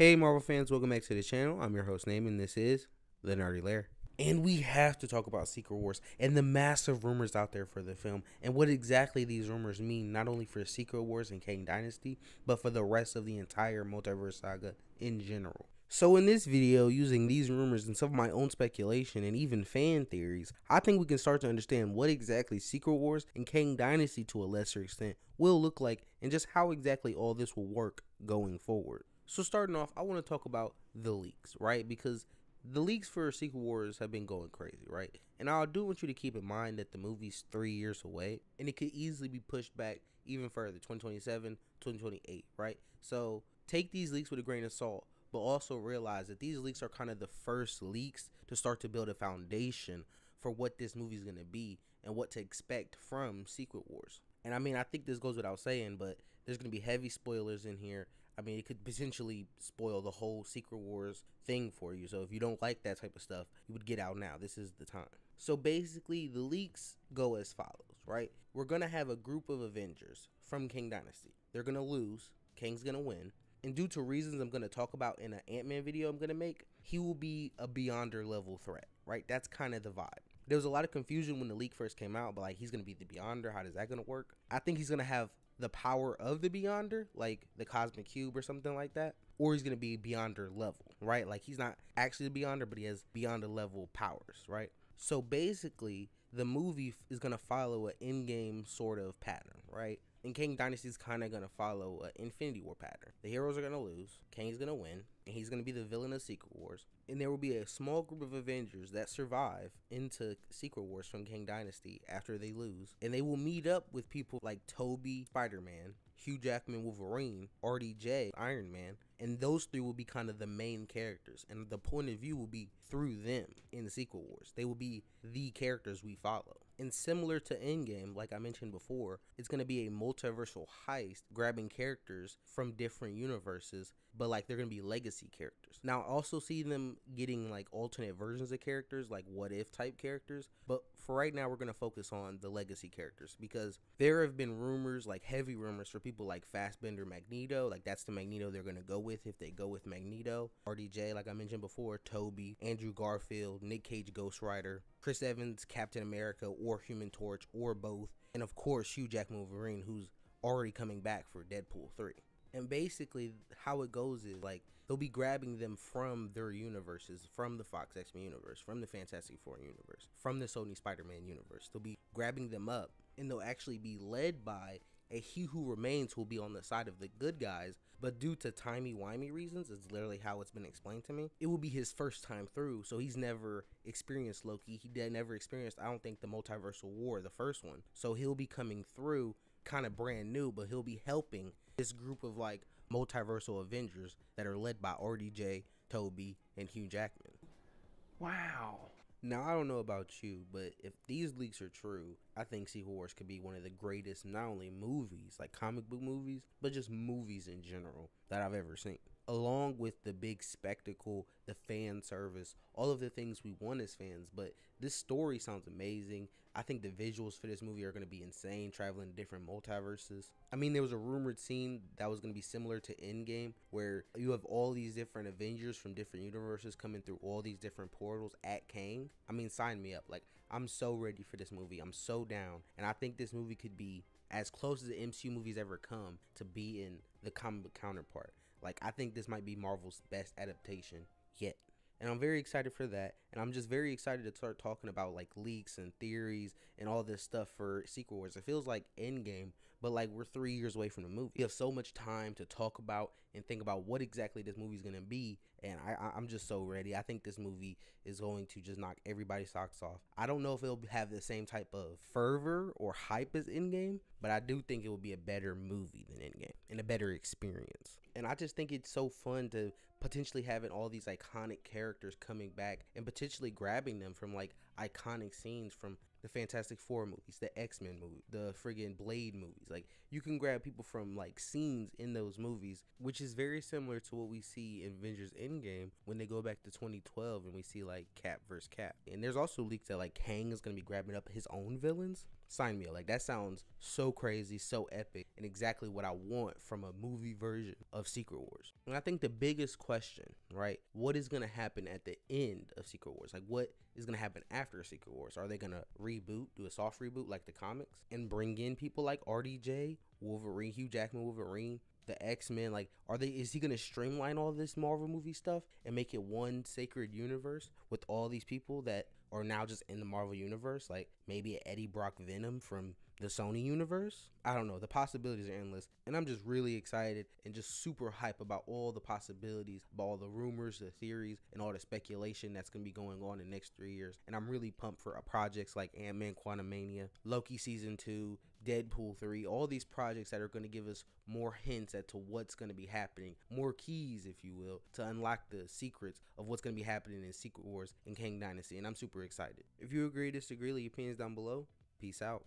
Hey Marvel fans, welcome back to the channel. I'm your host Name and this is The Nerdy Lair. And we have to talk about Secret Wars and the massive rumors out there for the film and what exactly these rumors mean, not only for Secret Wars and Kang Dynasty, but for the rest of the entire multiverse saga in general. So in this video, using these rumors and some of my own speculation and even fan theories, I think we can start to understand what exactly Secret Wars and Kang Dynasty to a lesser extent will look like and just how exactly all this will work going forward. So starting off, I want to talk about the leaks, right? Because the leaks for Secret Wars have been going crazy, right? And I do want you to keep in mind that the movie's three years away and it could easily be pushed back even further 2027, 2028, right? So take these leaks with a grain of salt but also realize that these leaks are kind of the first leaks to start to build a foundation for what this movie is going to be and what to expect from Secret Wars. And I mean, I think this goes without saying, but there's going to be heavy spoilers in here. I mean, it could potentially spoil the whole Secret Wars thing for you. So if you don't like that type of stuff, you would get out now. This is the time. So basically, the leaks go as follows, right? We're going to have a group of Avengers from Kang Dynasty. They're going to lose. Kang's going to win and due to reasons I'm going to talk about in an Ant Man video I'm going to make, he will be a Beyonder level threat, right? That's kind of the vibe. There was a lot of confusion when the leak first came out, but like he's to be the Beyonder. How is that to work? I think he's going to have the power of the Beyonder, like the Cosmic Cube or something like that, or he's to be Beyonder level, right? Like he's not actually the Beyonder, but he has Beyonder level powers, right? So basically, the movie is to follow an Endgame sort of pattern, right? And Dynasty is kind of going to follow an Infinity War pattern. The heroes are going to lose, Kang's going to win, and he's going to be the villain of Secret Wars. And there will be a small group of Avengers that survive into Secret Wars from Kang Dynasty after they lose. And they will meet up with people like Tobey, Spider Man, Hugh Jackman, Wolverine, RDJ, Iron Man, and those three will be kind of the main characters and the point of view will be through them in the Secret Wars. They will be the characters we follow. And similar to endgame like i mentioned before it's going to be a multiversal heist grabbing characters from different universes but like they're going to be legacy characters. Now I also see them getting like alternate versions of characters like what if type characters but for right now we're going to focus on the legacy characters because there have been rumors like heavy rumors for people like Fassbender Magneto like that's the Magneto they're going to go with with if they go with Magneto, RDJ, like I mentioned before, Tobey, Andrew Garfield, Nic Cage, Ghost Rider, Chris Evans, Captain America, or Human Torch, or both, and of course Hugh Jackman Wolverine, who's already coming back for Deadpool 3. And basically, how it goes is like they'll be grabbing them from their universes, from the Fox X Men universe, from the Fantastic Four universe, from the Sony Spider Man universe. They'll be grabbing them up, and they'll actually be led by a He Who Remains will be on the side of the good guys but due to timey-wimey reasons, it's literally how it's been explained to me. It will be his first time through, so he's never experienced Loki. He did never experienced, I don't think, the multiversal war, the first one. So he'll be coming through kind of brand new, but he'll be helping this group of like multiversal Avengers that are led by RDJ, Tobey, and Hugh Jackman. Wow. Now I don't know about you, but if these leaks are true, I think Wars could be one of the greatest not only movies, like comic book movies, but just movies in general that I've ever seen along with the big spectacle, the fan service, all of the things we want as fans. But this story sounds amazing. I think the visuals for this movie are going to be insane, traveling different multiverses. I mean, there was a rumored scene that was going to be similar to Endgame, where you have all these different Avengers from different universes coming through all these different portals at Kang. I mean, sign me up. Like, I'm so ready for this movie. I'm so down. And I think this movie could be as close as the MCU movies ever come to be in the comic counterpart. Like I think this might be Marvel's best adaptation yet. And I'm very excited for that. And I'm just very excited to start talking about like leaks and theories and all this stuff for Secret Wars. It feels like Endgame, but like we're three years away from the movie. We have so much time to talk about and think about what exactly this movie is gonna be. And I, I'm just so ready. I think this movie is going to just knock everybody's socks off. I don't know if it'll have the same type of fervor or hype as Endgame, but I do think it will be a better movie than Endgame and a better experience. And I just think it's so fun to potentially having all these iconic characters coming back and potentially grabbing them from like iconic scenes from the Fantastic Four movies, the X Men movie, the friggin' Blade movies. Like you can grab people from like scenes in those movies, which is very similar to what we see in Avengers Endgame when they go back to 2012 and we see like Cap versus Cap. And there's also leaks that like Kang is gonna be grabbing up his own villains. Sign me up. Like that sounds so crazy, so epic, and exactly what I want from a movie version of Secret Wars. And I think the biggest question, right? What is gonna happen at the end of Secret Wars? Like what is gonna happen after Secret Wars? Are they gonna reboot, do a soft reboot like the comics, and bring in people like RDJ, Wolverine, Hugh Jackman, Wolverine? the X-Men like are they is he going to streamline all this Marvel movie stuff and make it one sacred universe with all these people that are now just in the Marvel universe like maybe Eddie Brock Venom from the Sony universe? I don't know. The possibilities are endless and I'm just really excited and just super hype about all the possibilities about all the rumors the theories and all the speculation that's going to be going on in the next 3 years. And I'm really pumped for a projects like Ant-Man Quantumania Loki season 2 Deadpool 3, all these projects that are going to give us more hints as to what's going to be happening, more keys, if you will, to unlock the secrets of what's going to be happening in Secret Wars and Kang Dynasty. And I'm super excited. If you agree, disagree, leave your opinions down below. Peace out.